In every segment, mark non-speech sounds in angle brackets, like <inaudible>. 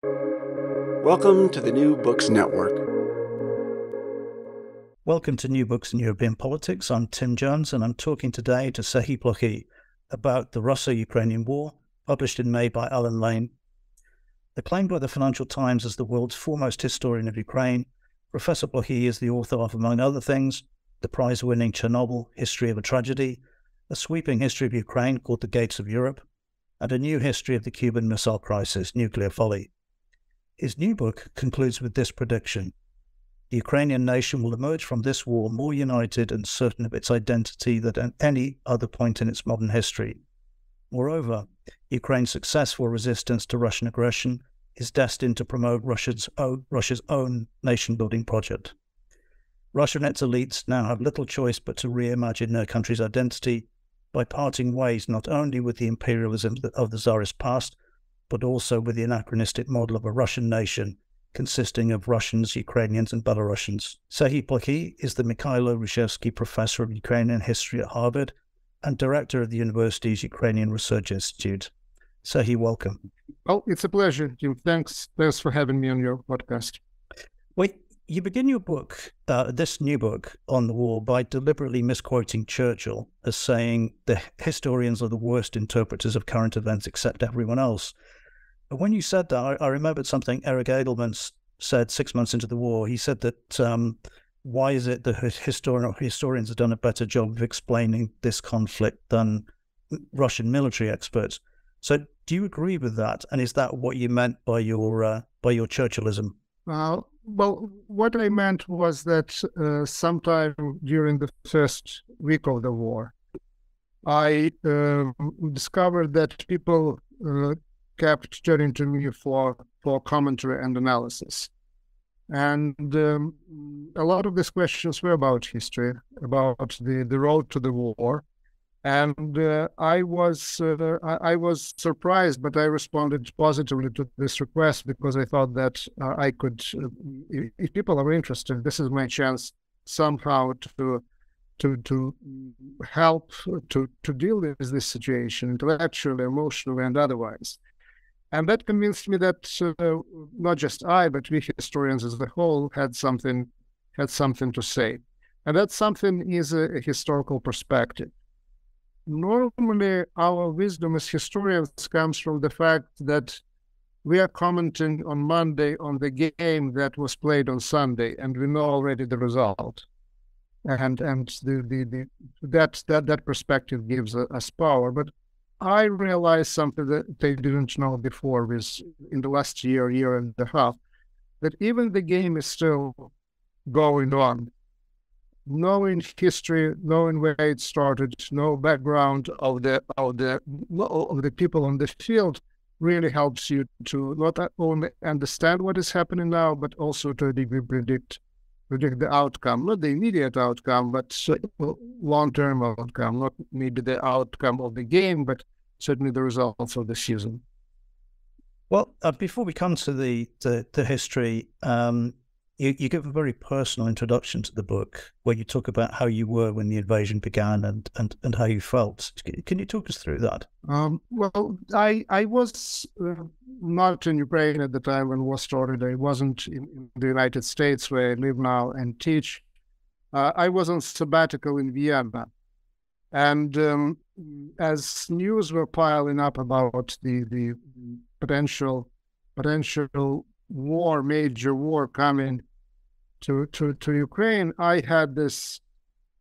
Welcome to the New Books Network. Welcome to New Books in European Politics. I'm Tim Jones, and I'm talking today to Serhii Plokhy about the Russo Ukrainian War, published in May by Allen Lane. Acclaimed by the Financial Times as the world's foremost historian of Ukraine, Professor Plokhy is the author of, among other things, the prize winning Chernobyl History of a Tragedy, a sweeping history of Ukraine called The Gates of Europe, and a new history of the Cuban Missile Crisis, Nuclear Folly. His new book concludes with this prediction The Ukrainian nation will emerge from this war more united and certain of its identity than at any other point in its modern history. Moreover, Ukraine's successful resistance to Russian aggression is destined to promote Russia's own, Russia's own nation building project. Russia and its elites now have little choice but to reimagine their country's identity by parting ways not only with the imperialism of the Tsarist past, but also with the anachronistic model of a Russian nation consisting of Russians, Ukrainians, and Belarusians. Serhii Plokhy is the Mikhailo Hrushevsky Professor of Ukrainian History at Harvard and Director of the university's Ukrainian Research Institute. Serhii, welcome. Oh, it's a pleasure, Jim. Thanks. Thanks for having me on your podcast. Wait, you begin your book, uh, this new book on the war, by deliberately misquoting Churchill as saying the historians are the worst interpreters of current events except everyone else. When you said that, I, I remembered something Eric Edelman said six months into the war. He said that um, why is it that historian, historians have done a better job of explaining this conflict than Russian military experts? So, do you agree with that? And is that what you meant by your uh, by your Churchillism? Well, what I meant was that uh, sometime during the first week of the war, I uh, discovered that people uh, kept turning to me for for commentary and analysis, and um, a lot of these questions were about history, about the the road to the war, and uh, I was uh, I, was surprised, but I responded positively to this request because I thought that uh, I could, uh, if people are interested, this is my chance somehow to to to help to to deal with this situation intellectually, emotionally, and otherwise. And that convinced me that uh, not just I, but we historians as a whole had something had something to say, and that something is a, a historical perspective normally our wisdom as historians comes from the fact that we are commenting on Monday on the game that was played on Sunday, and we know already the result. And and the, the, the that that that perspective gives us power. But I realized something that they didn't know before in the last year, year and a half, that even the game is still going on. Knowing history, knowing where it started, know background of the of the of the people on the field really helps you to not only understand what is happening now, but also to predict predict the outcome, not the immediate outcome, but long term outcome, not maybe the outcome of the game, but certainly the results of the season. Well, uh, before we come to the the, the history, um, you, you give a very personal introduction to the book where you talk about how you were when the invasion began and, and, and how you felt. Can you talk us through that? Um, well, I I was uh, not in Ukraine at the time when war started. I wasn't in, in the United States where I live now and teach. Uh, I was on sabbatical in Vienna. And um, as news were piling up about the, the potential potential war, major war coming to, to, to Ukraine, I had this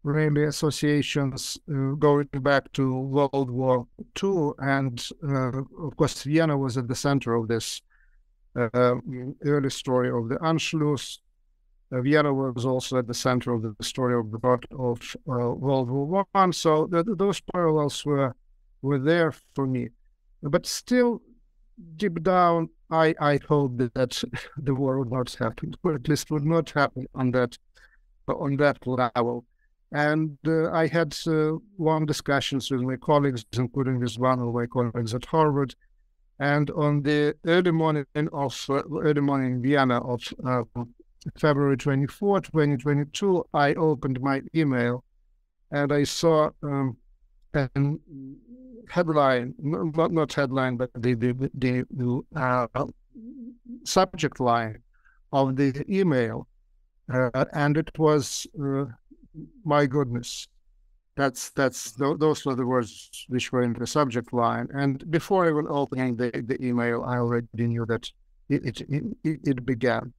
really associations uh, going back to World War II. And uh, of course, Vienna was at the center of this uh, early story of the Anschluss. Uh, Vienna was also at the center of the story of the of uh, World War One. So the, those parallels were were there for me, but still, deep down, I, I hope that <laughs> the war would not happen, or at least would not happen on that on that level. And uh, I had uh, long discussions with my colleagues, including with one of my colleagues at Harvard. And on the early morning of uh, early morning in Vienna of uh, February 24, 2022, I opened my email and I saw um, headline, not not headline, but the the the, uh, subject line of the email, uh, and it was, uh, "My goodness." That's that's th- those were the words which were in the subject line. And before I even opening the, the email, I already knew that it it, it, it began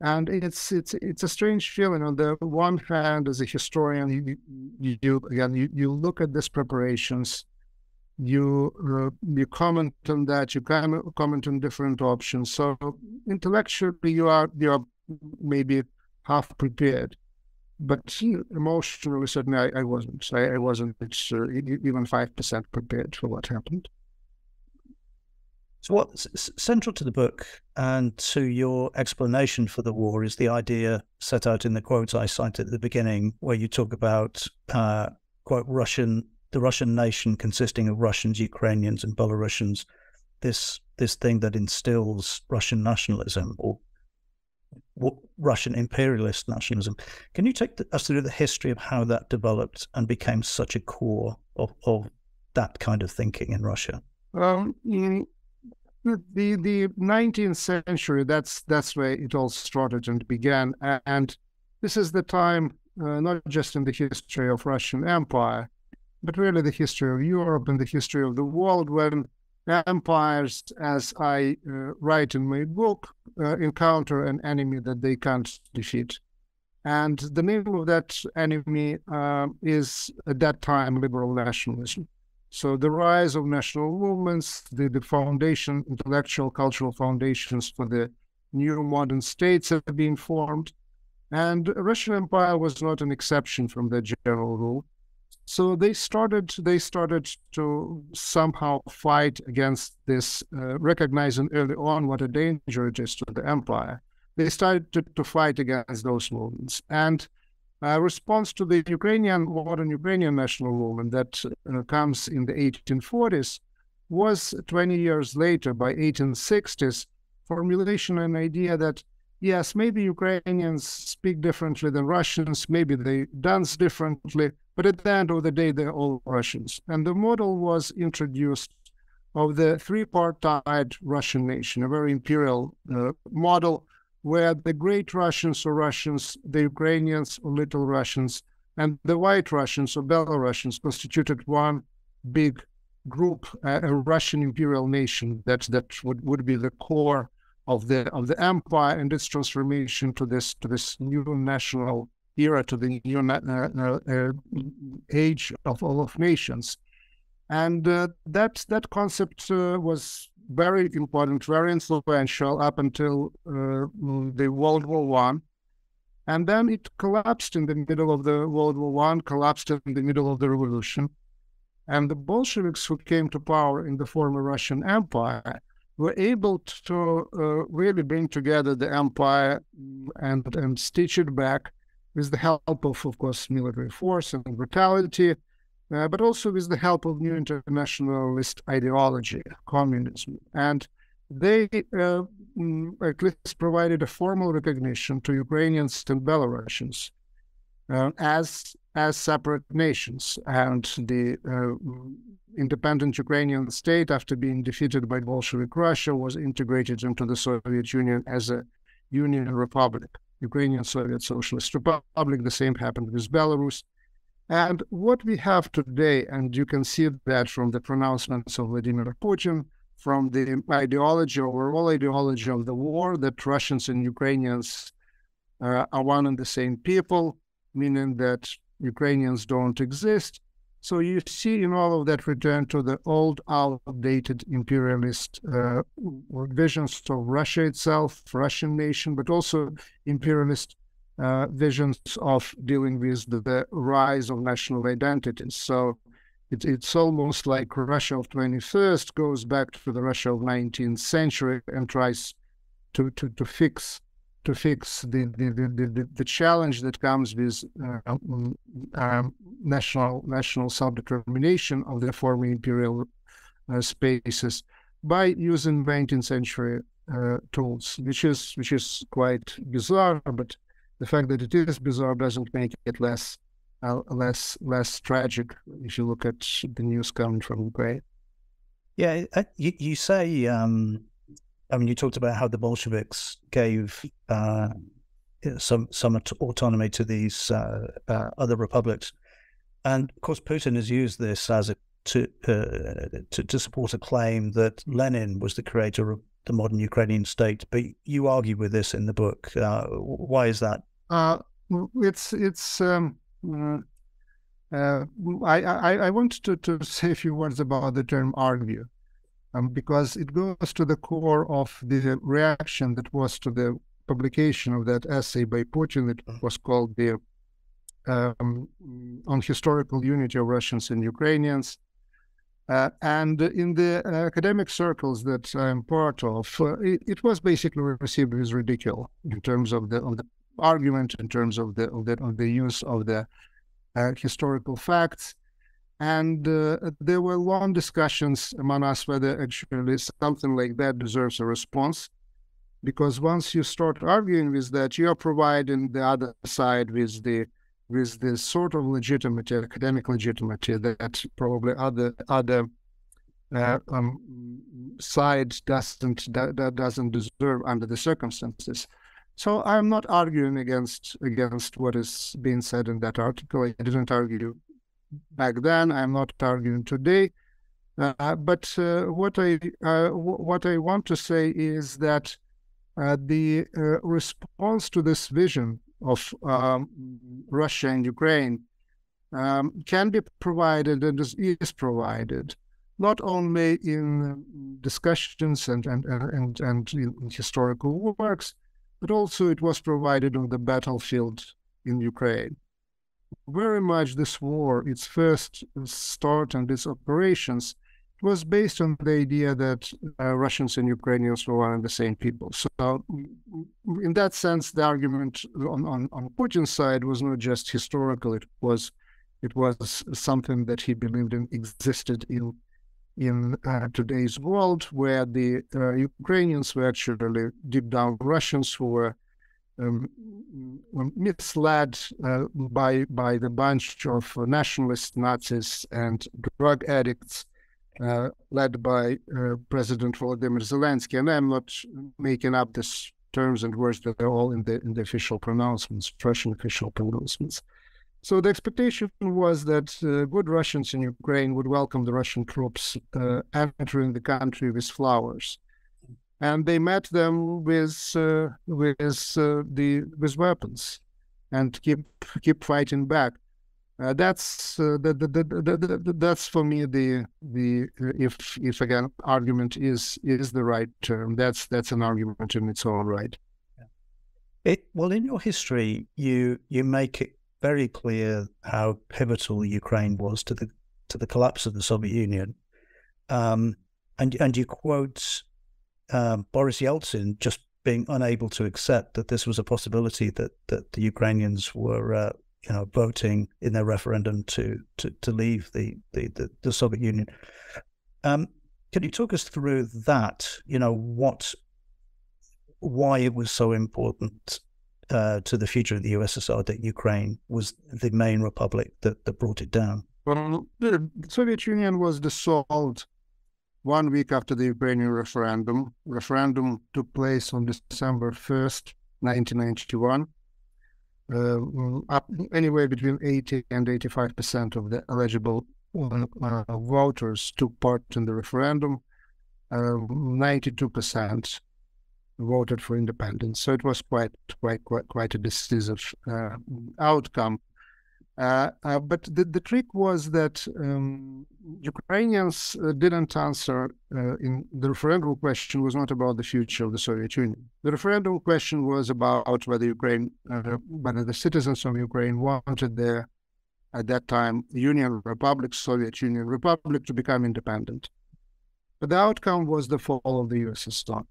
and it's it's it's a strange feeling. On the one hand, as a historian, you you, you again you, you look at these preparations, you uh, you comment on that, you comment on different options. So intellectually, you are you are maybe half prepared, but emotionally, certainly, I, I wasn't. I, I wasn't uh, even five percent prepared for what happened. So, what's central to the book and to your explanation for the war is the idea set out in the quote I cited at the beginning, where you talk about uh, quote Russian, the Russian nation consisting of Russians, Ukrainians, and Belarusians. This this thing that instills Russian nationalism or Russian imperialist nationalism. Can you take us through the history of how that developed and became such a core of, of that kind of thinking in Russia? Um, the the 19th century that's that's where it all started and began and this is the time uh, not just in the history of russian empire but really the history of europe and the history of the world when empires as i uh, write in my book uh, encounter an enemy that they can't defeat and the name of that enemy uh, is at that time liberal nationalism so the rise of national movements, the, the foundation, intellectual, cultural foundations for the new modern states have been formed. And Russian Empire was not an exception from that general rule. So they started they started to somehow fight against this, uh, recognizing early on what a danger it is to the empire. They started to, to fight against those movements. And a response to the Ukrainian, modern Ukrainian national movement that uh, comes in the 1840s was 20 years later, by 1860s, formulation an idea that yes, maybe Ukrainians speak differently than Russians, maybe they dance differently, but at the end of the day, they're all Russians. And the model was introduced of the three-partite Russian nation, a very imperial uh, model where the great Russians or Russians, the Ukrainians or little Russians, and the white Russians or Belarusians constituted one big group, uh, a Russian imperial nation that that would, would be the core of the of the empire and its transformation to this to this new national era, to the new uh, uh, age of all of nations, and uh, that that concept uh, was very important, very influential up until uh, the World War One, and then it collapsed in the middle of the World War One, collapsed in the middle of the revolution, and the Bolsheviks who came to power in the former Russian Empire were able to uh, really bring together the empire and and stitch it back with the help of, of course, military force and brutality uh, but also with the help of new internationalist ideology, communism. And they uh, mm, at least provided a formal recognition to Ukrainians and Belarusians uh, as as separate nations. And the uh, independent Ukrainian state, after being defeated by Bolshevik Russia, was integrated into the Soviet Union as a union republic, Ukrainian Soviet Socialist Republic. The same happened with Belarus. And what we have today, and you can see that from the pronouncements of Vladimir Putin, from the ideology, overall ideology of the war, that Russians and Ukrainians uh, are one and the same people, meaning that Ukrainians don't exist. So you see in all of that return to the old, outdated imperialist uh, visions of Russia itself, Russian nation, but also imperialist uh, visions of dealing with the, the, rise of national identities. So it, it's almost like Russia of 21st goes back to the Russia of 19th century and tries to, to, to fix to fix the, the, the, the, challenge that comes with uh, um, um, national national self-determination of the former imperial uh, spaces by using 19th century uh, tools, which is which is quite bizarre, but the fact that it is bizarre doesn't make it less uh, less less tragic if you look at the news coming from Ukraine. Yeah, you, you say um, I mean, you talked about how the Bolsheviks gave uh, some some autonomy to these uh, uh, other republics, and of course, Putin has used this as a to, uh, to to support a claim that Lenin was the creator of the modern Ukrainian state. But you argue with this in the book. Uh, why is that? Uh, it's it's. Um, I, I, I want to, to say a few words about the term argue, um, because it goes to the core of the reaction that was to the publication of that essay by Putin. It mm. was called the um, on historical unity of Russians and Ukrainians. Uh, and in the academic circles that I'm part of, uh, it, it, was basically received as ridicule in terms of the of the argument, in terms of the of the, of the use of the uh, historical facts. And uh, there were long discussions among us whether actually something like that deserves a response. Because once you start arguing with that, you are providing the other side with the with the sort of legitimacy, academic legitimacy that probably other other uh, um, side doesn't that, doesn't deserve under the circumstances. So I'm not arguing against against what is being said in that article. I didn't argue back then. I'm not arguing today. Uh, but uh, what I uh, what I want to say is that uh, the response to this vision of um, Russia and Ukraine um, can be provided and is, is, provided not only in discussions and and and, and in historical works, but also it was provided on the battlefield in Ukraine. Very much this war, its first start and its operations, was based on the idea that uh, Russians and Ukrainians were one and the same people. So, in that sense, the argument on, on, on Putin's side was not just historical; it was it was something that he believed in existed in in uh, today's world, where the uh, Ukrainians were actually deep down Russians who were um, misled uh, by by the bunch of nationalist Nazis and drug addicts uh, led by uh, President Volodymyr Zelensky. And I'm not making up these terms and words that are all in the in the official pronouncements, Russian official pronouncements. So the expectation was that uh, good Russians in Ukraine would welcome the Russian troops uh, entering the country with flowers, and they met them with uh, with uh, the with weapons, and keep keep fighting back. Uh, that's uh, the, the, the, the, that's for me the the if if again argument is is the right term. That's that's an argument in its own right. It, well, in your history, you you make it very clear how pivotal Ukraine was to the to the collapse of the Soviet Union. Um, and and you quote um, Boris Yeltsin just being unable to accept that this was a possibility that that the Ukrainians were uh, you know voting in their referendum to to, to leave the, the, the, the Soviet Union. Um, can you talk us through that? You know what why it was so important uh, to the future of the USSR that Ukraine was the main republic that, that brought it down? Well, the Soviet Union was dissolved one week after the Ukrainian referendum. Referendum took place on December 1st, 1991. Uh, anywhere between 80 and 85 percent of the eligible uh, voters took part in the referendum. Uh, 92 percent voted for independence. So it was quite quite quite, quite a decisive uh, outcome. Uh, uh, but the, the trick was that um, Ukrainians uh, didn't answer uh, in the referendum question was not about the future of the Soviet Union. The referendum question was about whether Ukraine, uh, whether the citizens of Ukraine wanted their, at that time, Union Republic, Soviet Union Republic to become independent. But the outcome was the fall of the USSR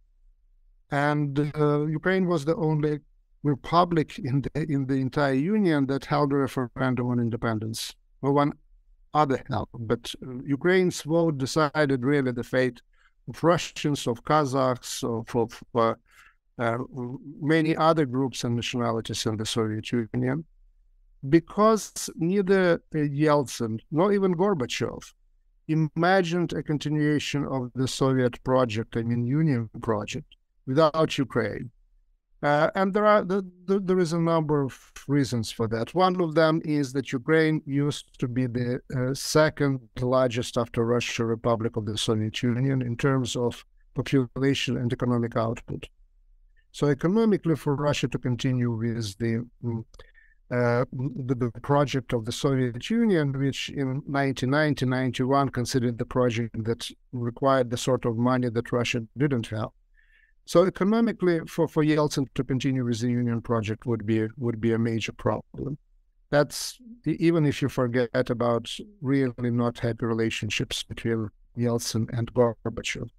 and uh, Ukraine was the only republic in the in the entire union that held a referendum on independence. Well, one other held, but uh, Ukraine's vote decided really the fate of Russians, of Kazakhs, of, of uh, uh, many other groups and nationalities in the Soviet Union, because neither Yeltsin nor even Gorbachev imagined a continuation of the Soviet project, I mean, Union project, without Ukraine. Uh, and there are the, the, there is a number of reasons for that. One of them is that Ukraine used to be the uh, second largest after Russia Republic of the Soviet Union in terms of population and economic output. So economically, for Russia to continue with the mm, uh, the, the, project of the Soviet Union, which in 1990-91 considered the project that required the sort of money that Russia didn't have, so economically, for, for Yeltsin to continue with the union project would be would be a major problem. That's even if you forget about really not happy relationships between Yeltsin and Gorbachev.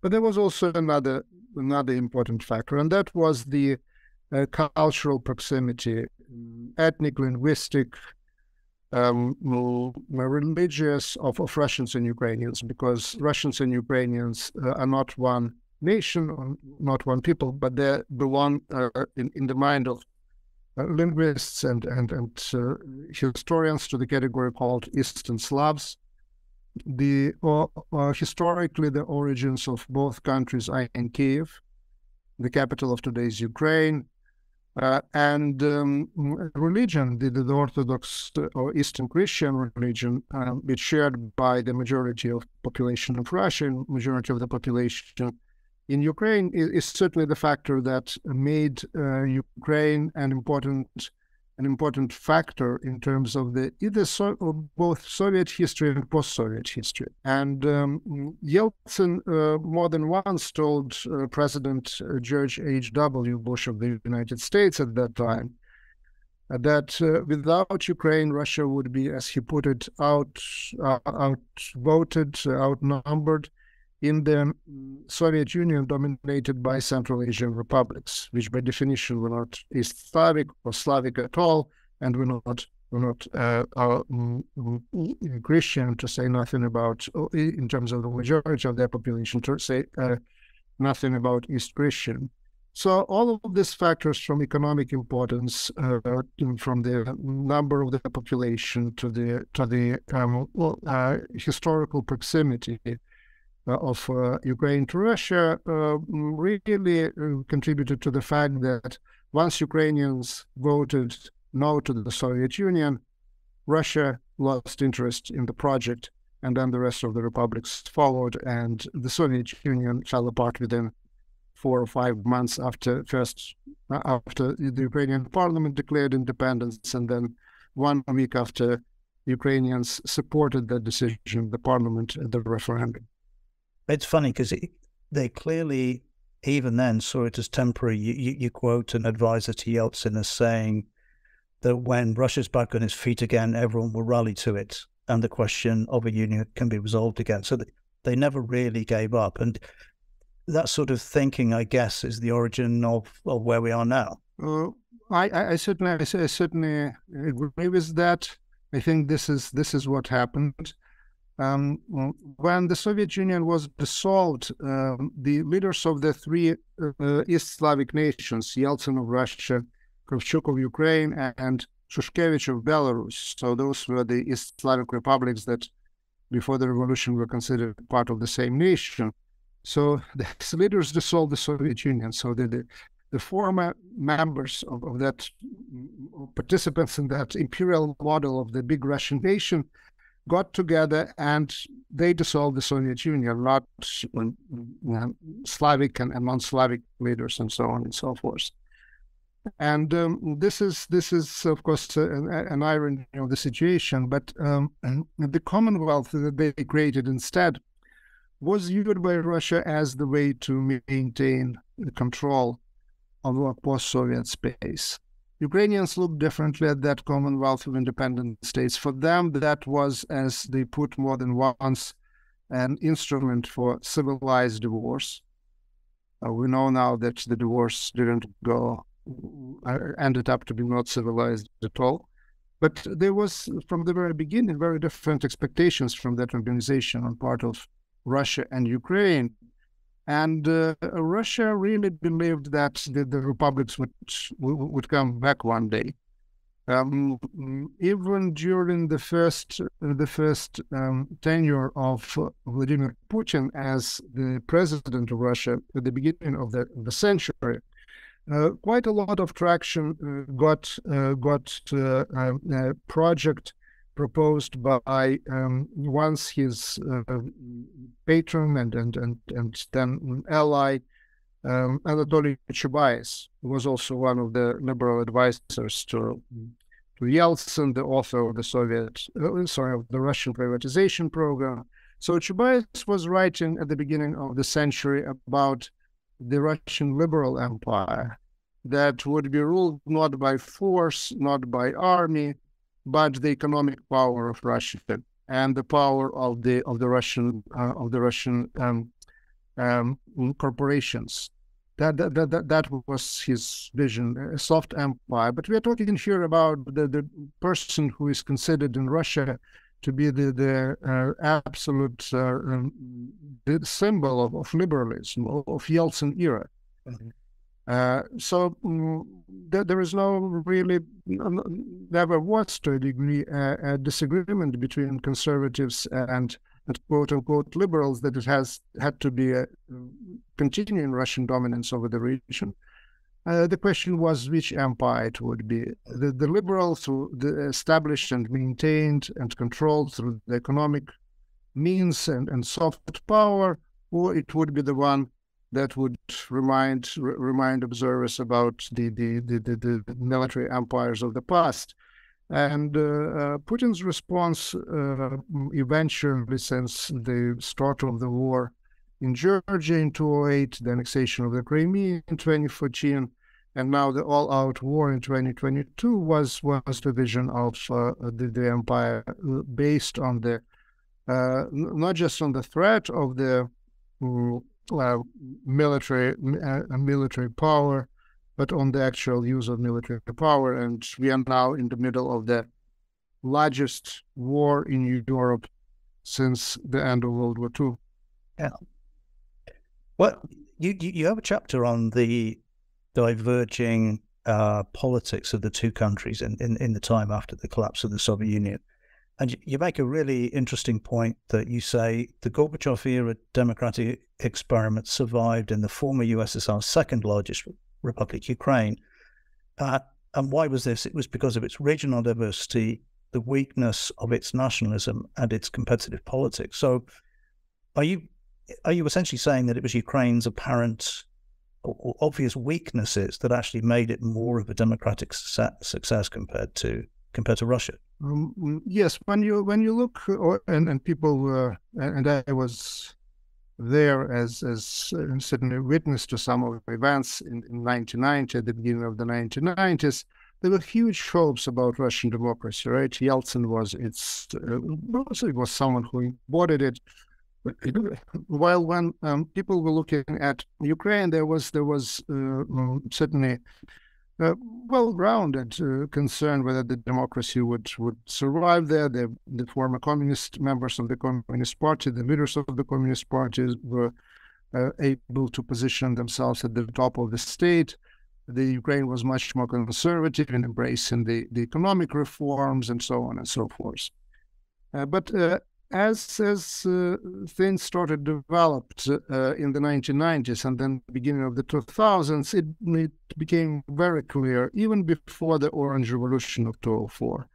But there was also another another important factor, and that was the uh, cultural proximity, ethnic, linguistic, um, religious of, of Russians and Ukrainians, because Russians and Ukrainians uh, are not one nation, not one people, but they belong uh, in, in the mind of uh, linguists and and and uh, historians to the category called Eastern Slavs. The historically the origins of both countries are in Kiev, the capital of today's Ukraine, uh, and um, religion, the, the, Orthodox uh, or Eastern Christian religion, um, which shared by the majority of population of Russia, majority of the population in Ukraine is, certainly the factor that made uh, Ukraine an important an important factor in terms of the either so, both Soviet history and post-Soviet history. And um, Yeltsin uh, more than once told uh, President uh, George H. W. Bush of the United States at that time uh, that uh, without Ukraine, Russia would be, as he put it, out outvoted, outnumbered in the Soviet Union dominated by Central Asian republics, which by definition were not East Slavic or Slavic at all, and were not were not uh, mm, mm, Christian, to say nothing about, in terms of the majority of their population, to say uh, nothing about East Christian. So all of these factors from economic importance, uh, from the number of the population to the to the um, uh, historical proximity uh, of uh, Ukraine to Russia uh, really contributed to the fact that once Ukrainians voted no to the Soviet Union, Russia lost interest in the project, and then the rest of the republics followed, and the Soviet Union fell apart within four or five months after first after the Ukrainian parliament declared independence, and then one week after Ukrainians supported that decision, the parliament at the referendum. It's funny because they clearly, even then, saw it as temporary. You, you, you, quote an advisor to Yeltsin as saying that when Russia's back on its feet again, everyone will rally to it and the question of a union can be resolved again. So they never really gave up. And that sort of thinking, I guess, is the origin of, of where we are now. Uh, I, I, certainly, I certainly agree with that. I think this is this is what happened. Um, when the Soviet Union was dissolved, uh, the leaders of the three uh, East Slavic nations, Yeltsin of Russia, Kravchuk of Ukraine, and Shushkevich of Belarus, so those were the East Slavic republics that before the revolution were considered part of the same nation. So <laughs> the leaders dissolved the Soviet Union. So the, the, the former members of, of that, participants in that imperial model of the big Russian nation, got together and they dissolved the Soviet Union, not you know, Slavic and, and non-Slavic leaders and so on and so forth. And um, this is this is of course an, an irony of the situation, but um, <clears throat> the Commonwealth that they created instead was viewed by Russia as the way to maintain the control of post-Soviet space. Ukrainians look differently at that Commonwealth of Independent States. For them, that was, as they put more than once, an instrument for civilized divorce. Uh, we know now that the divorce didn't go, uh, ended up to be not civilized at all. But there was, from the very beginning, very different expectations from that organization on part of Russia and Ukraine. And uh, Russia really believed that the, the republics would would come back one day. Um, even during the first the first um, tenure of Vladimir Putin as the president of Russia at the beginning of the, the century, uh, quite a lot of traction uh, got uh, got uh, project proposed by um, once his uh, patron and and and and then ally um, Anatoly Chubais was also one of the liberal advisors to to Yeltsin, the author of the Soviet, uh, sorry, of the Russian privatization program. So Chubais was writing at the beginning of the century about the Russian liberal empire that would be ruled not by force, not by army, but the economic power of Russia and the power of the of the Russian uh, of the Russian um, um, corporations. That, that that that was his vision, a soft empire. But we are talking here about the, the person who is considered in Russia to be the the uh, absolute uh, um, the symbol of, of liberalism of Yeltsin era. Mm-hmm. Uh, so th- there is no really, never was to a degree, uh, a disagreement between conservatives and, and, quote unquote liberals that it has had to be a continuing Russian dominance over the region. Uh, the question was which empire it would be. The, the liberals who the established and maintained and controlled through the economic means and, and soft power, or it would be the one that would remind remind observers about the, the, the, the, military empires of the past. And uh, uh, Putin's response uh, eventually, since the start of the war in Georgia in 2008, the annexation of the Crimea in 2014, and now the all-out war in 2022 was was the vision of uh, the, the empire uh, based on the uh, not just on the threat of the mm, uh, military uh, military power, but on the actual use of military power. And we are now in the middle of the largest war in Europe since the end of World War II. Yeah. Well, you you have a chapter on the diverging uh, politics of the two countries in, in, in the time after the collapse of the Soviet Union. And you make a really interesting point that you say the Gorbachev era democratic experiment survived in the former USSR's second largest republic, Ukraine. Uh, and why was this? It was because of its regional diversity, the weakness of its nationalism, and its competitive politics. So, are you are you essentially saying that it was Ukraine's apparent or obvious weaknesses that actually made it more of a democratic success compared to compared to Russia? Yes, when you when you look, uh, and and people, uh, and I was there as as uh, certainly witness to some of the events in, in 1990, at the beginning of the 1990s. There were huge hopes about Russian democracy, right? Yeltsin was its, uh, it was someone who embodied it. <coughs> While when um, people were looking at Ukraine, there was there was uh, certainly uh, well-grounded uh, concern whether the democracy would would survive there. The, the former communist members of the Communist Party, the leaders of the Communist Party, were uh, able to position themselves at the top of the state. The Ukraine was much more conservative in embracing the, the economic reforms and so on and so forth. Uh, but uh, as as uh, things started developed uh, in the 1990s and then beginning of the 2000s, it, it, became very clear, even before the Orange Revolution of 2004,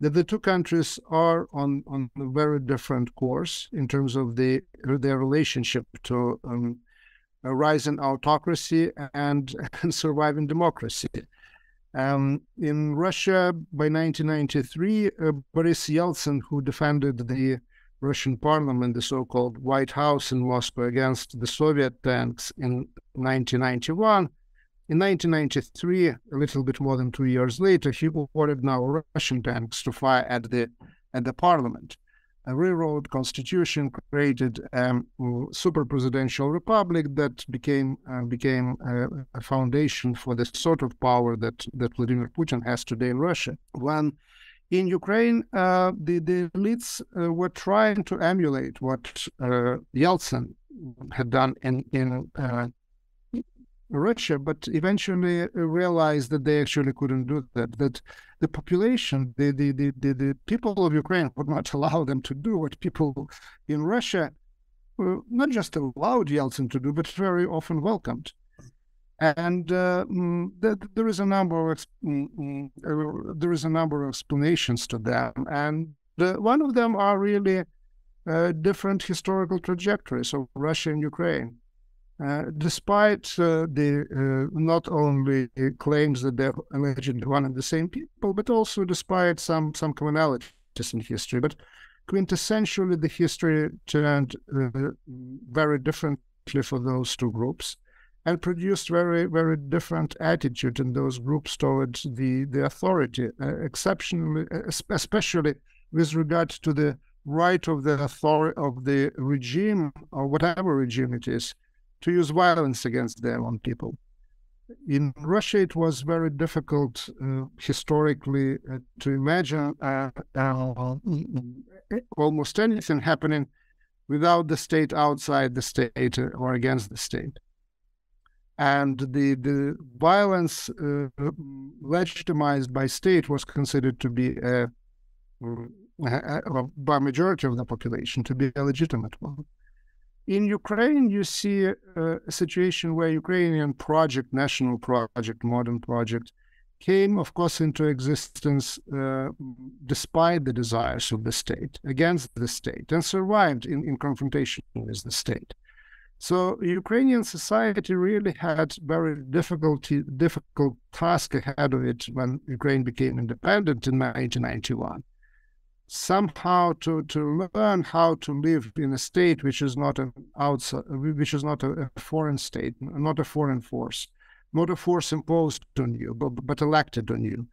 that the two countries are on, on a very different course in terms of the their relationship to um, a rising autocracy and, <laughs> and surviving democracy. Um, in Russia, by 1993, uh, Boris Yeltsin, who defended the Russian parliament, the so called White House in Moscow, against the Soviet tanks in 1991. In 1993, a little bit more than two years later, he ordered now Russian tanks to fire at the at the parliament. A rewrote constitution created a super presidential republic that became uh, became a, a, foundation for the sort of power that that Vladimir Putin has today in Russia. When in Ukraine, uh, the, the elites uh, were trying to emulate what uh, Yeltsin had done in in uh, Russia, but eventually realized that they actually couldn't do that. That the population, the the the the, the people of Ukraine would not <laughs> allow them to do what people in Russia not just allowed Yeltsin to do, but very often welcomed. And uh, mm, there is a number of mm, mm, uh, there is a number of explanations to them, and one of them are really uh, different historical trajectories of Russia and Ukraine. Uh, despite uh, the uh, not only claims that they're allegedly one and the same people, but also despite some some commonalities in history. But quintessentially, the history turned uh, very differently for those two groups, and produced very very different attitude in those groups towards the the authority, uh, exceptionally, especially with regard to the right of the authority of the regime or whatever regime it is to use violence against their own people. In Russia, it was very difficult uh, historically uh, to imagine uh, uh almost anything happening without the state outside the state uh, or against the state. And the, the violence uh, legitimized by state was considered to be a, a, by majority of the population to be a legitimate one. In Ukraine, you see a, a situation where Ukrainian project, national project, modern project, came, of course, into existence uh, despite the desires of the state, against the state, and survived in, in confrontation with the state. So Ukrainian society really had very difficult, difficult task ahead of it when Ukraine became independent in 1991 somehow to, to learn how to live in a state which is not an outside, which is not a, foreign state, not a foreign force, not a force imposed on you, but, but elected on you.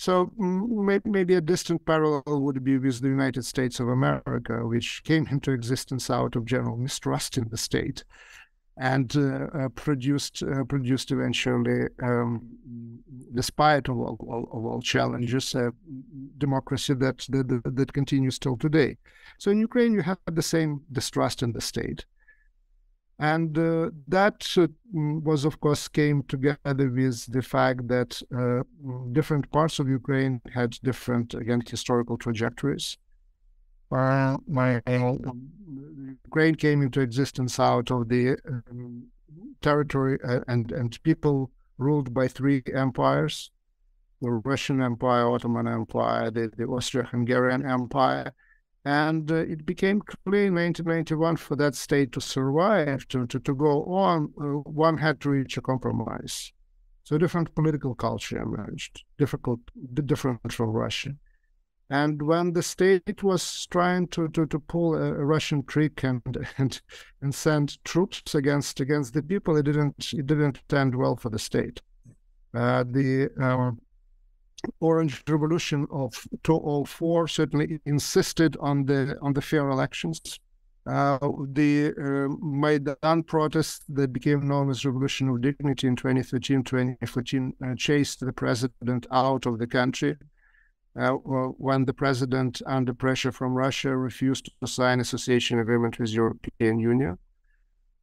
So maybe a distant parallel would be with the United States of America, which came into existence out of general mistrust in the state and uh, uh, produced uh, produced eventually, um, despite of all, all, of all challenges, a democracy that, that that continues till today. So in Ukraine, you have the same distrust in the state, and uh, that uh, was, of course, came together with the fact that uh, different parts of Ukraine had different, again, historical trajectories. my Ukraine came into existence out of the um, territory uh, and, and people ruled by three empires the Russian Empire, Ottoman Empire, the, the Austro Hungarian Empire. And uh, it became clear in 1991 for that state to survive, to, to, to go on, uh, one had to reach a compromise. So different political culture emerged, difficult, different from Russia. And when the state was trying to, to, to pull a, Russian trick and, and and send troops against against the people, it didn't it didn't end well for the state. Uh, the uh, Orange Revolution of 2004 certainly insisted on the on the fair elections. Uh, the uh, Maidan protests that became known as Revolution of Dignity in 2013, 2014 uh, chased the president out of the country uh, when the president, under pressure from Russia, refused to sign association agreement with European Union,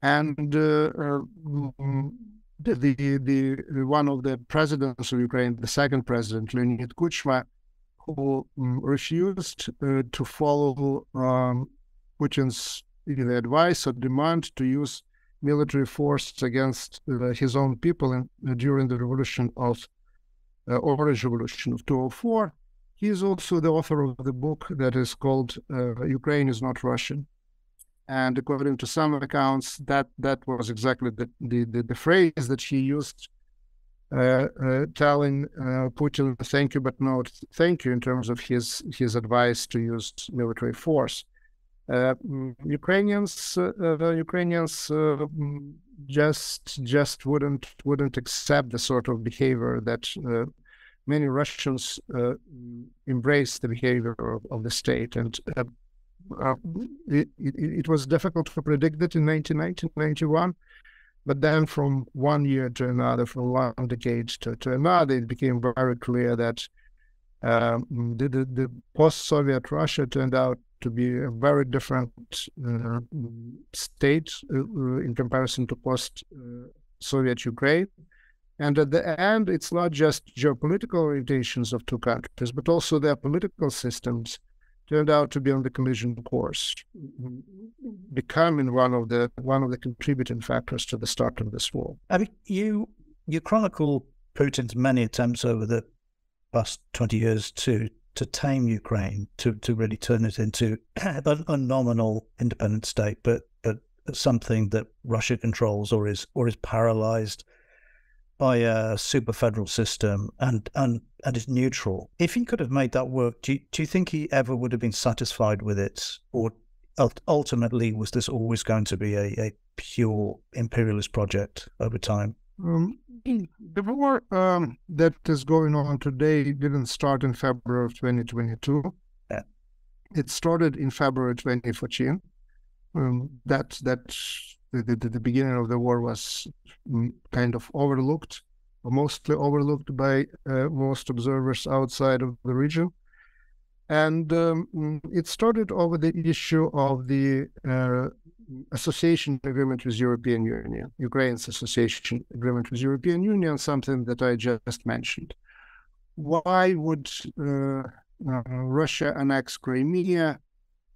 and uh, uh, the, the, the one of the presidents of Ukraine, the second president, Leonid Kuchma, who um, refused uh, to follow um, Putin's advice or demand to use military force against uh, his own people in, uh, during the revolution of uh, Orange Revolution of 2004 he is also the author of the book that is called uh, Ukraine is Not Russian. And according to some accounts, that, that was exactly the, the, the, the phrase that he used, uh, uh, telling uh, Putin, thank you, but no thank you, in terms of his, his advice to use military force. Uh, mm, Ukrainians, uh, Ukrainians just just wouldn't wouldn't accept the sort of behavior that many Russians uh, embraced the behavior of, of the state. And uh, uh, it, it, it, was difficult to predict that in 1990, 91. But then from one year to another, from one decade to, to another, it became very clear that um, the, the, the post-Soviet Russia turned out to be a very different uh, state uh, in comparison to post Soviet Ukraine. And at the end, it's not just geopolitical orientations of two countries, but also their political systems turned out to be on the collision course, becoming one of the one of the contributing factors to the start of this war. I mean, you you chronicle Putin's many attempts over the past twenty years to to tame Ukraine, to to really turn it into <clears throat> a, a nominal independent state, but but something that Russia controls or is or is paralyzed by a super federal system and and and is neutral. If he could have made that work, do you, do you think he ever would have been satisfied with it, or ultimately was this always going to be a, a pure imperialist project over time? Um, the war um, that is going on today didn't start in February of 2022. Yeah. It started in February 2014. Um, that that the, the, the beginning of the war was kind of overlooked, mostly overlooked by uh, most observers outside of the region. And um, it started over the issue of the uh, association agreement with European Union, Ukraine's association agreement with European Union, something that I just mentioned. Why would uh, uh, Russia annex Crimea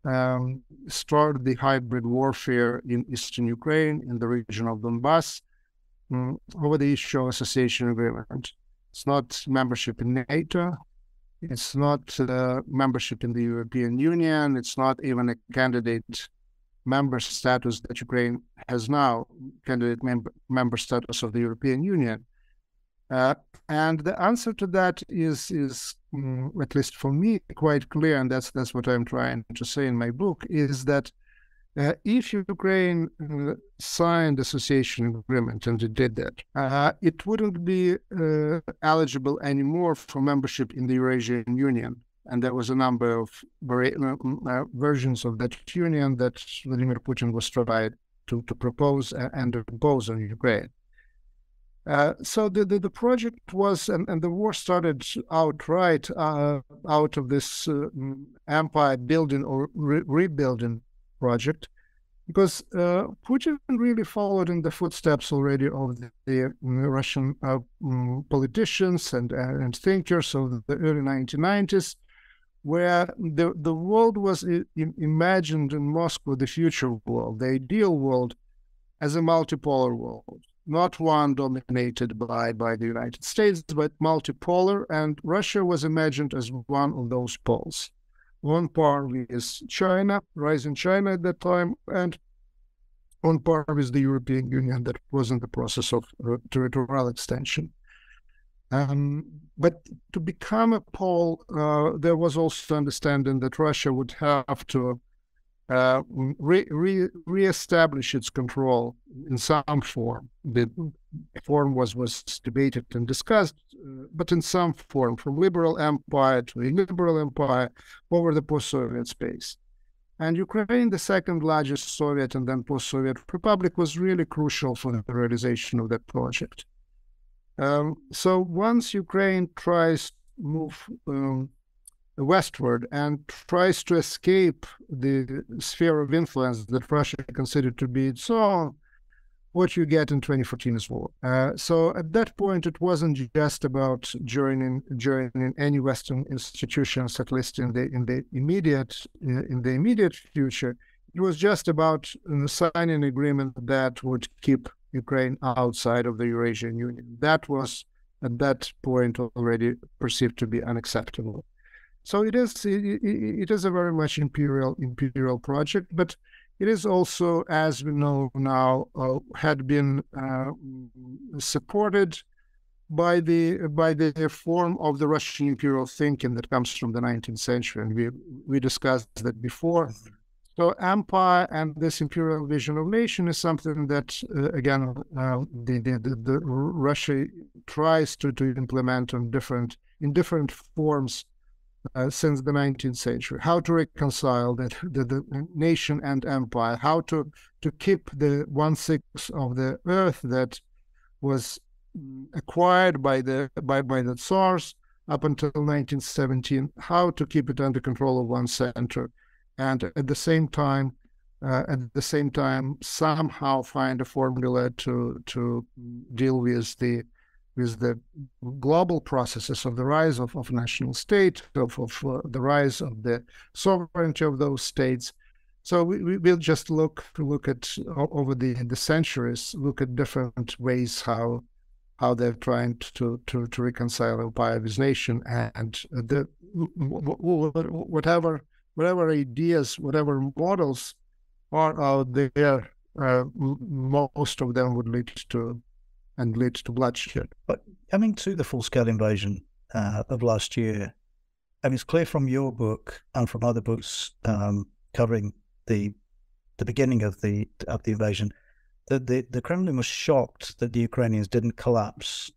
um, start the hybrid warfare in eastern Ukraine, in the region of Donbass, um, over the issue of association agreement. It's not membership in NATO. It's not uh, membership in the European Union. It's not even a candidate member status that Ukraine has now, candidate member, member status of the European Union. Uh, and the answer to that is, is um, at least for me, quite clear, and that's that's what I'm trying to say in my book, is that uh, if Ukraine uh, signed association agreement and it did that, uh, it wouldn't be uh, eligible anymore for membership in the Eurasian Union. And there was a number of versions of that union that Vladimir Putin was trying to, to propose and impose on Ukraine. Uh, so the, the, the, project was, and, and the war started outright uh, out of this uh, empire building or re- rebuilding project, because uh, Putin really followed in the footsteps already of the, the Russian um, politicians and, and thinkers of the early 1990s, where the, the world was imagined in Moscow, the future world, the ideal world, as a multipolar world not one dominated by, by the United States, but multipolar, and Russia was imagined as one of those poles. One part is China, rising China at that time, and one part is the European Union that was in the process of territorial extension. Um, but to become a pole, uh, there was also understanding that Russia would have to uh, re, re, reestablish its control in some form. The form was was debated and discussed, uh, but in some form, from liberal empire to illiberal empire over the post-Soviet space. And Ukraine, the second largest Soviet and then post-Soviet republic, was really crucial for the realization of that project. Um, so once Ukraine tries to move um, westward and tries to escape the sphere of influence that Russia considered to be its own, what you get in 2014 is war. Uh, so at that point, it wasn't just about joining joining any Western institutions, at least in the in the immediate in the immediate future. It was just about signing an agreement that would keep Ukraine outside of the Eurasian Union. That was at that point already perceived to be unacceptable. So it is it, it is a very much imperial imperial project, but it is also, as we know now, uh, had been uh, supported by the by the form of the Russian imperial thinking that comes from the 19th century, and we we discussed that before. So empire and this imperial vision of nation is something that, uh, again, uh, the, the, the, Russia tries to, to implement on different in different forms uh, since the 19th century, how to reconcile that the, the nation and empire, how to to keep the one sixth of the earth that was acquired by the by by the Tsars up until 1917, how to keep it under control of one center, and at the same time uh, at the same time somehow find a formula to to deal with the with the global processes of the rise of, of national state, of, of uh, the rise of the sovereignty of those states. So we, we will just look look at over the the centuries, look at different ways how how they're trying to to, to reconcile empire with nation and the whatever whatever ideas, whatever models are out there, uh, most of them would lead to and lead to bloodshed. But coming to the full scale invasion uh, of last year, I mean, it's clear from your book and from other books um, covering the the beginning of the of the invasion that the, the Kremlin was shocked that the Ukrainians didn't collapse,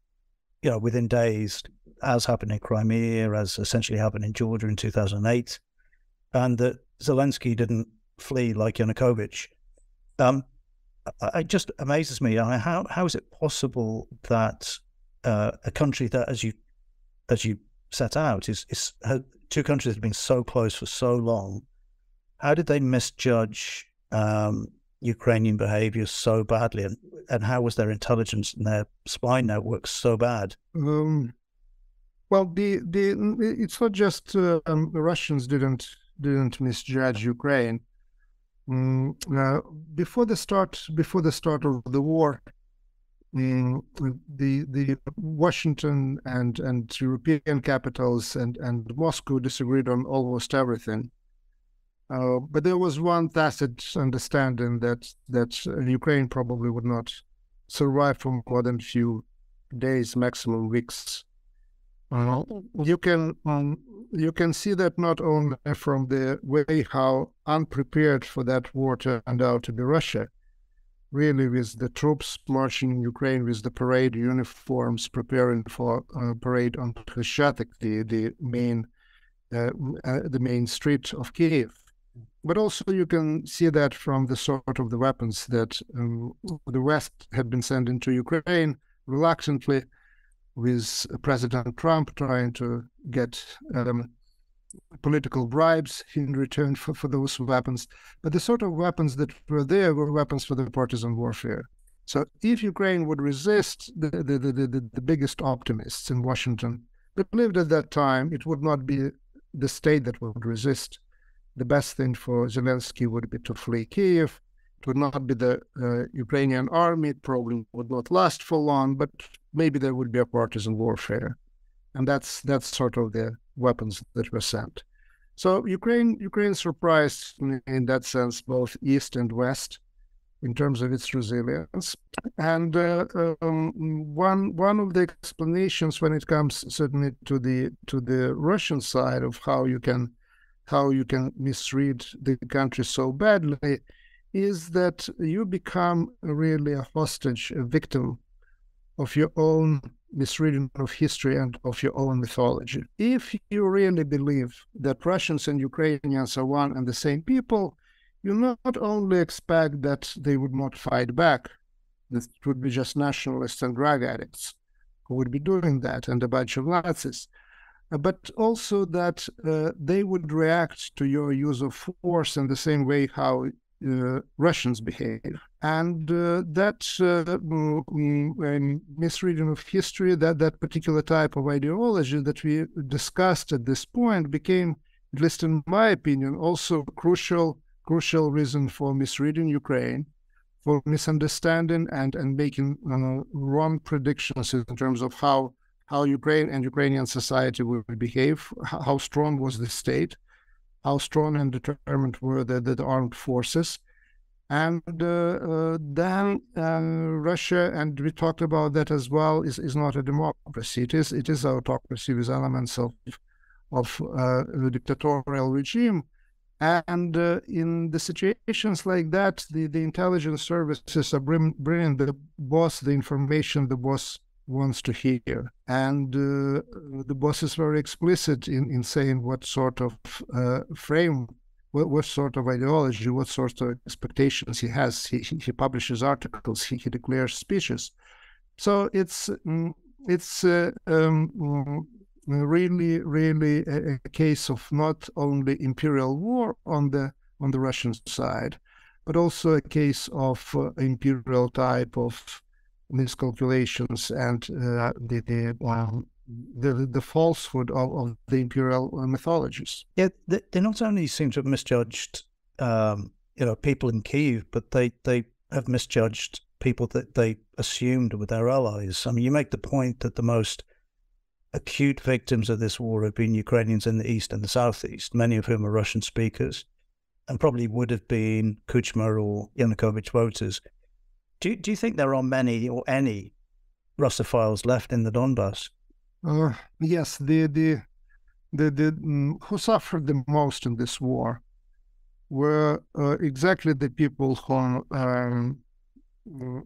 you know, within days, as happened in Crimea, as essentially happened in Georgia in 2008, and that Zelensky didn't flee like Yanukovych. Um, it just amazes me. how how is it possible that uh, a country that, as you as you set out, is is two countries that have been so close for so long? How did they misjudge um, Ukrainian behavior so badly, and, and how was their intelligence and their spy networks so bad? Um, well, the the it's not just uh, um, the Russians didn't didn't misjudge Ukraine. Mm, uh, before the start before the start of the war, mm, the the Washington and and European capitals and and Moscow disagreed on almost everything. Uh, but there was one tacit understanding that that Ukraine probably would not survive for more than a few days, maximum weeks. Uh, you can um, you can see that not only from the way how unprepared for that war turned out to be Russia, really with the troops marching in Ukraine with the parade uniforms preparing for a parade on Khreshchatyk, the the main uh, uh, the main street of Kiev. But also you can see that from the sort of the weapons that um, the West had been sending to Ukraine reluctantly, with President Trump trying to get um, political bribes in return for, for those weapons. But the sort of weapons that were there were weapons for the partisan warfare. So if Ukraine would resist, the, the, the, the, the biggest optimists in Washington believed at that time it would not be the state that would resist the best thing for Zelensky would be to flee Kiev. Would not be the uh, Ukrainian army. It probably would not last for long, but maybe there would be a partisan warfare. And that's that's sort of the weapons that were sent. So Ukraine Ukraine surprised in, in that sense both East and West in terms of its resilience. And uh, um, one one of the explanations when it comes certainly to the to the Russian side of how you can how you can misread the country so badly is that you become really a hostage, a victim of your own misreading of history and of your own mythology. If you really believe that Russians and Ukrainians are one and the same people, you not only expect that they would not fight back, that it would be just nationalists and drug addicts who would be doing that and a bunch of Nazis, uh, but also that uh, they would react to your use of force in the same way how uh, Russians behave. And uh, that uh, mm, misreading of history, that, that particular type of ideology that we discussed at this point became, at least in my opinion, also crucial crucial reason for misreading Ukraine, for misunderstanding and, and making wrong predictions in terms of how how Ukraine and Ukrainian society will behave, how strong was the state, how strong and determined were the, the, armed forces. And uh, uh, then uh, Russia, and we talked about that as well, is, is not a democracy. It is it is autocracy with elements of of a dictatorial regime. And uh, in the situations like that, the, the intelligence services are bringing the boss the information the boss wants to hear. And uh, the boss is very explicit in, in saying what sort of uh, frame, what, what sort of ideology, what sort of expectations he has. He, he publishes articles, he, he declares speeches. So it's mm, it's uh, um, mm, really, really a, a, case of not only imperial war on the on the Russian side, but also a case of uh, imperial type of miscalculations and uh, the the, um, the the falsehood of, of the imperial mythologies. Yeah, they, they, not only seem to have misjudged, um, you know, people in Kiev, but they they have misjudged people that they assumed were their allies. I mean, you make the point that the most acute victims of this war have been Ukrainians in the east and the southeast, many of whom are Russian speakers, and probably would have been Kuchma or Yanukovych voters. Do, do you think there are many or any Russophiles left in the Donbass? Uh, yes, the the the, the um, who suffered the most in this war were uh, exactly the people who um,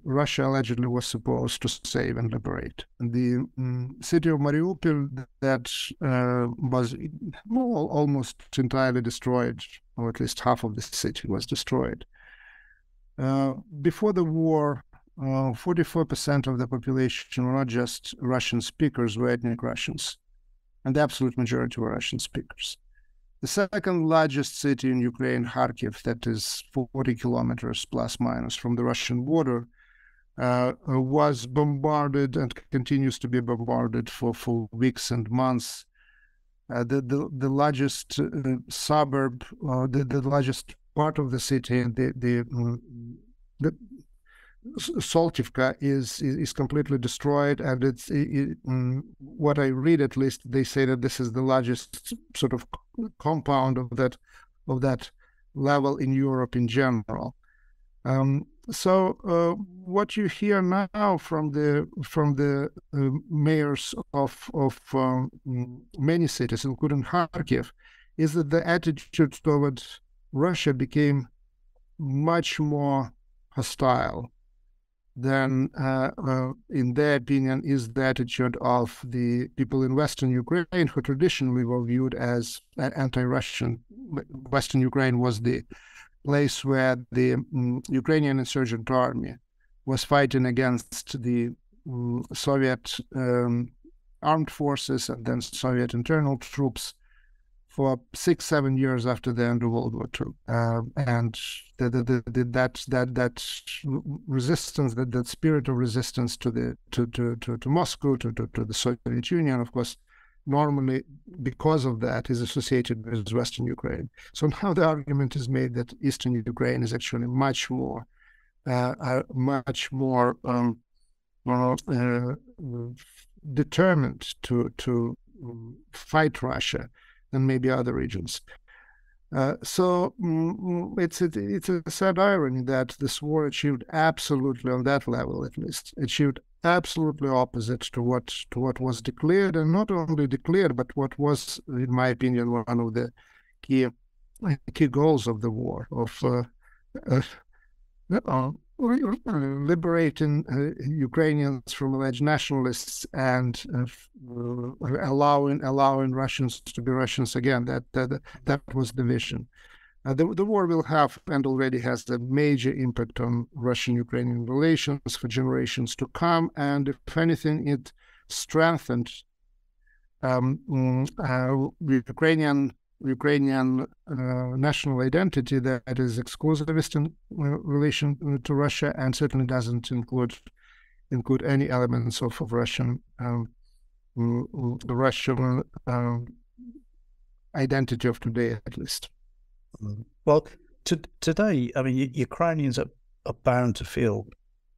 Russia allegedly was supposed to save and liberate. The um, city of Mariupol that uh, was well, almost entirely destroyed, or at least half of the city was destroyed. Uh, before the war, uh, 44% of the population were not just Russian speakers, were ethnic Russians, and the absolute majority were Russian speakers. The second largest city in Ukraine, Kharkiv, that is 40 kilometers plus minus from the Russian border, uh, uh, was bombarded and continues to be bombarded for, for weeks and months. Uh, the, the the largest uh, suburb, uh, the, the largest part of the city, the the, mm, the Saltivka is, is, completely destroyed, and it's it, mm, what I read at least. They say that this is the largest sort of compound of that of that level in Europe in general. Um, so uh, what you hear now from the from the uh, mayors of of um, many cities, including Kharkiv, is that the attitude towards Russia became much more hostile than, uh, uh, in their opinion, is the attitude of the people in Western Ukraine who traditionally were viewed as anti-Russian. Western Ukraine was the place where the um, Ukrainian insurgent army was fighting against the um, Soviet um, armed forces and then Soviet internal troops for six, seven years after the end of World War II. Uh, and the, the, the, that that that resistance, that, that spirit of resistance to the to to to, to Moscow, to, to, to the Soviet Union, of course, normally because of that is associated with Western Ukraine. So now the argument is made that Eastern Ukraine is actually much more, uh, uh, much more um, well, uh, determined to to fight Russia than maybe other regions. Uh, so mm, it's a, it's a sad irony that this war achieved absolutely on that level, at least, achieved absolutely opposite to what to what was declared, and not only declared, but what was, in my opinion, one of the key key goals of the war of uh, uh, uh liberating uh, Ukrainians from alleged nationalists and uh, uh, allowing allowing Russians to be Russians again. That that that was the vision. Uh, the, the war will have and already has a major impact on Russian-Ukrainian relations for generations to come, and if anything, it strengthened um, mm, uh, Ukrainian Ukrainian uh, national identity that is exclusivist in uh, relation to Russia and certainly doesn't include include any elements of, of Russian um, the Russian um, identity of today, at least. Mm-hmm. Well, to, today, I mean, Ukrainians are, are bound to feel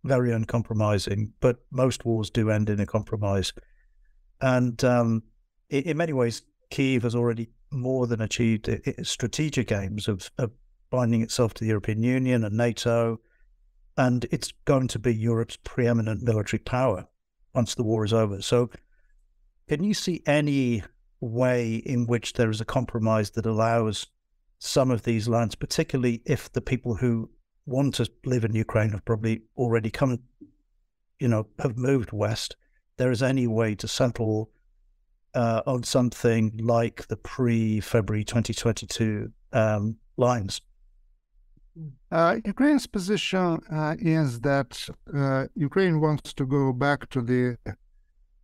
very uncompromising, but most wars do end in a compromise. And um, in, in many ways, Kiev has already more than achieved its strategic aims of, of binding itself to the European Union and NATO, and it's going to be Europe's preeminent military power once the war is over. So, can you see any way in which there is a compromise that allows some of these lands, particularly if the people who want to live in Ukraine have probably already come, you know, have moved west? There is any way to settle uh, on something like the pre February 2022 um, lines? Uh, Ukraine's position uh, is that uh, Ukraine wants to go back to the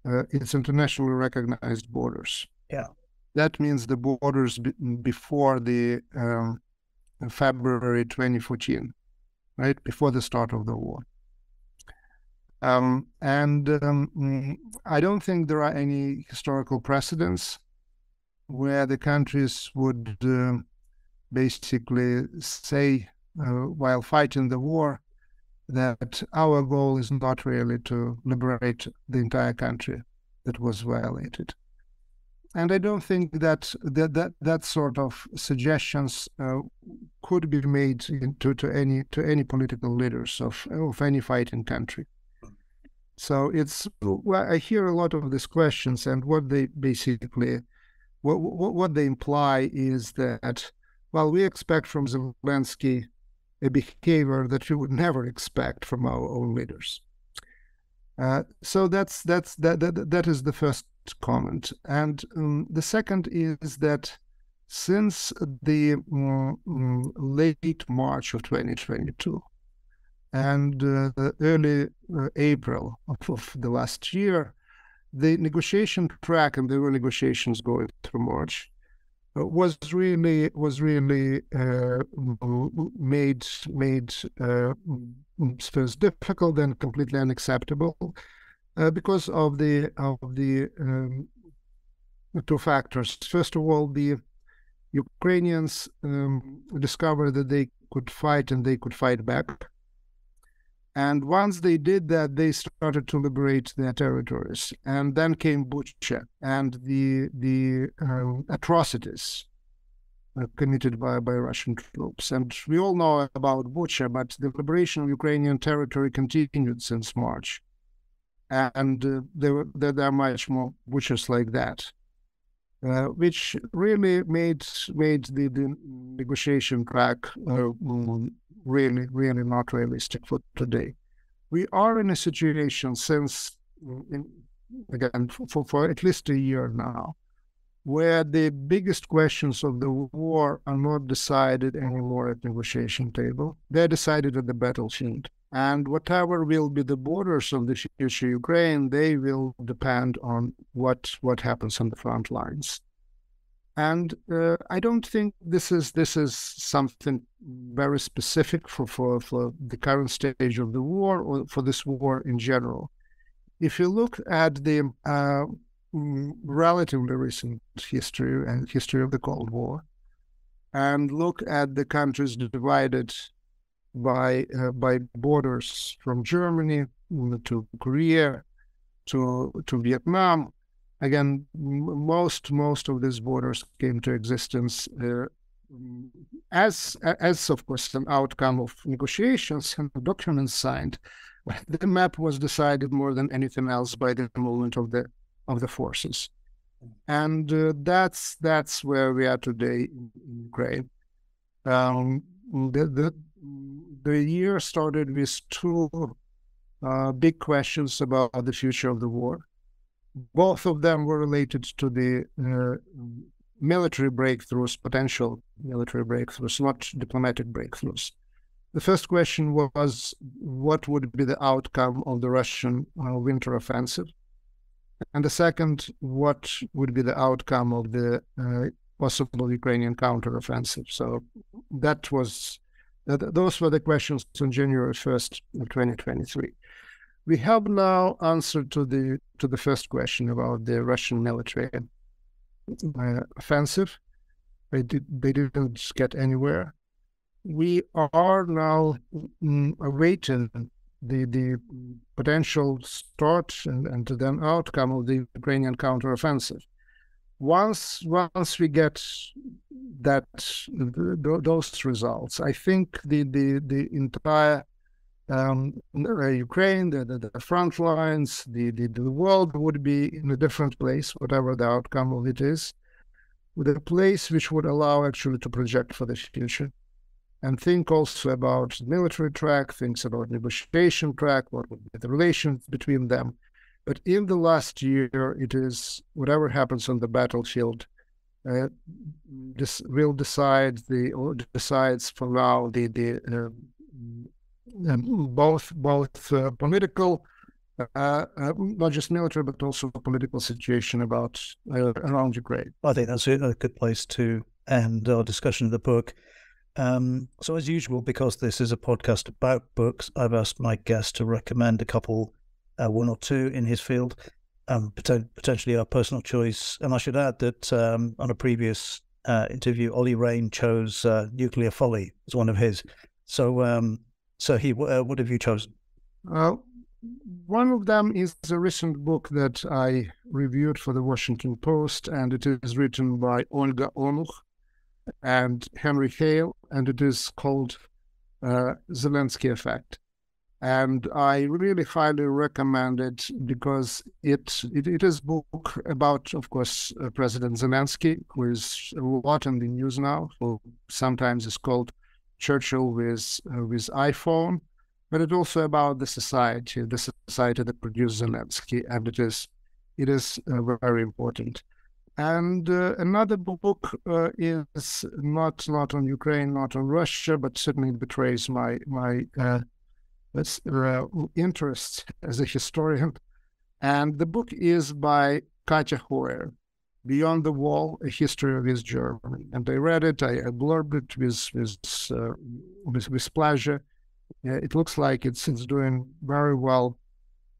uh, its internationally recognized borders. Yeah, that means the borders b- before the um, February 2014 right before the start of the war. Um, and um, mm, I don't think there are any historical precedents where the countries would uh, basically say, uh, while fighting the war, that our goal is not really to liberate the entire country that was violated. And I don't think that that that, that sort of suggestions uh, could be made to, to any to any political leaders of of any fighting country. So it's I hear a lot of these questions, and what they basically what what, what they imply is that well, we expect from Zelensky a behavior that we would never expect from our own leaders. Uh, so that's that's that, that that is the first comment, and um, the second is that since the um, late March of 2022 and uh, early uh, April of, of, the last year, the negotiation track and the negotiations going through March uh, was really was really uh, made made uh, first difficult and completely unacceptable uh, because of the of the um, two factors. First of all, the Ukrainians um, discovered that they could fight and they could fight back. And once they did that, they started to liberate their territories. And then came Bucha and the the uh, atrocities uh, committed by, by Russian troops. And we all know about Bucha, but the liberation of Ukrainian territory continued since March. And uh, there, there are much more Buchas like that. Uh, which really made made the, the negotiation track uh, really, really not realistic for today. We are in a situation since, in, again, for, for at least a year now, where the biggest questions of the war are not decided anymore at negotiation table. They're decided at the battlefield. And whatever will be the borders of the future Ukraine, they will depend on what what happens on the front lines. And uh, I don't think this is this is something very specific for, for, for the current stage of the war or for this war in general. If you look at the uh, relatively recent history and history of the Cold War, and look at the countries divided by uh, by borders from Germany to Korea to to Vietnam, again, most most of these borders came to existence uh, as as of course an outcome of negotiations and documents signed. The map was decided more than anything else by the movement of the of the forces, and uh, that's that's where we are today in Ukraine. Um, the, the the year started with two uh, big questions about the future of the war both of them were related to the uh, military breakthroughs, potential military breakthroughs, not diplomatic breakthroughs. The first question was what would be the outcome of the Russian uh, winter offensive? And the second, what would be the outcome of the uh, possible Ukrainian counteroffensive? So that was, those were the questions on January 1st, of 2023. We have now answered to the to the first question about the Russian military uh, offensive. They did they didn't get anywhere. We are now mm, awaiting the the potential start and, and then outcome of the Ukrainian counteroffensive. Once once we get that those results, I think the the the entire um, Ukraine, the, the, the, front lines, the, the, the world would be in a different place, whatever the outcome of it is, with a place which would allow actually to project for the future and think also about military track, thinks about negotiation track, what would be the relations between them. But in the last year, it is whatever happens on the battlefield uh, this will decide the or decides for now the the uh, um, both both uh, political, uh, uh, not just military, but also political situation about uh, around Ukraine. I think that's a good place to end our discussion of the book. Um, so, as usual, because this is a podcast about books, I've asked my guest to recommend a couple, uh, one or two in his field, um, poten- potentially our personal choice. And I should add that um, on a previous uh, interview, Ollie Rain chose uh, Nuclear Folly as one of his. So, um, so he, uh, what have you chosen? Uh, one of them is a recent book that I reviewed for the Washington Post, and it is written by Olga Onuch and Henry Hale, and it is called uh, Zelensky Effect. And I really highly recommend it because it, it, it is a book about, of course, uh, President Zelensky, who is a lot in the news now, who sometimes is called Churchill with, uh, with iPhone but it's also about the society, the society that produced Zelensky, and it is it is uh, very important. And uh, another book uh, is not not on Ukraine, not on Russia, but certainly betrays my my uh, uh, interest as a historian. And the book is by Katja Hoyer, Beyond the Wall: A History of East Germany. And I read it, I, I blurbed it with with, uh, with, with pleasure it looks like it's it's doing very well,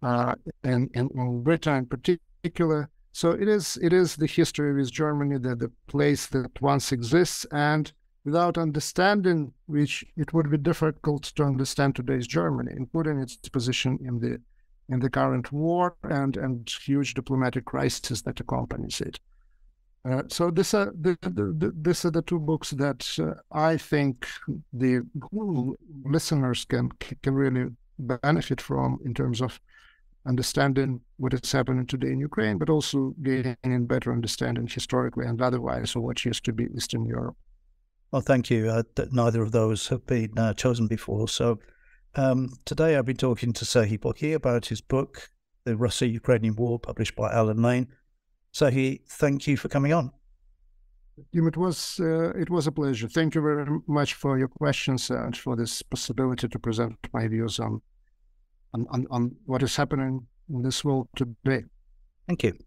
uh, and and in Britain in particular. So it is it is the history of East Germany, the the place that once exists, and without understanding which it would be difficult to understand today's Germany, including its position in the in the current war and and huge diplomatic crisis that accompanies it. Uh, so this are the, the, the, these are the two books that uh, I think the listeners can can really benefit from in terms of understanding what is happening today in Ukraine, but also gaining better understanding historically and otherwise of what used to be Eastern Europe. Well, thank you. Uh, neither of those have been uh, chosen before. So um, today I've been talking to Serhii Plokhy about his book, The Russia-Ukrainian War, published by Allen Lane. So he, thank you for coming on. It was uh, it was a pleasure. Thank you very much for your questions and for this possibility to present my views on on, on, on what is happening in this world today. Thank you.